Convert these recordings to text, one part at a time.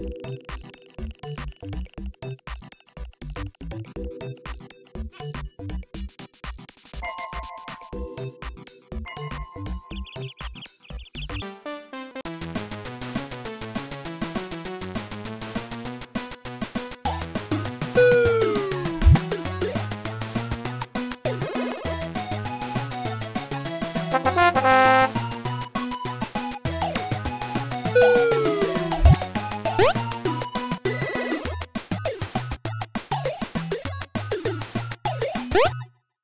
Thank you.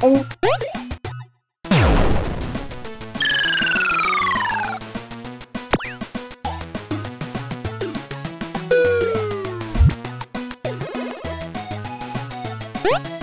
Oh. What?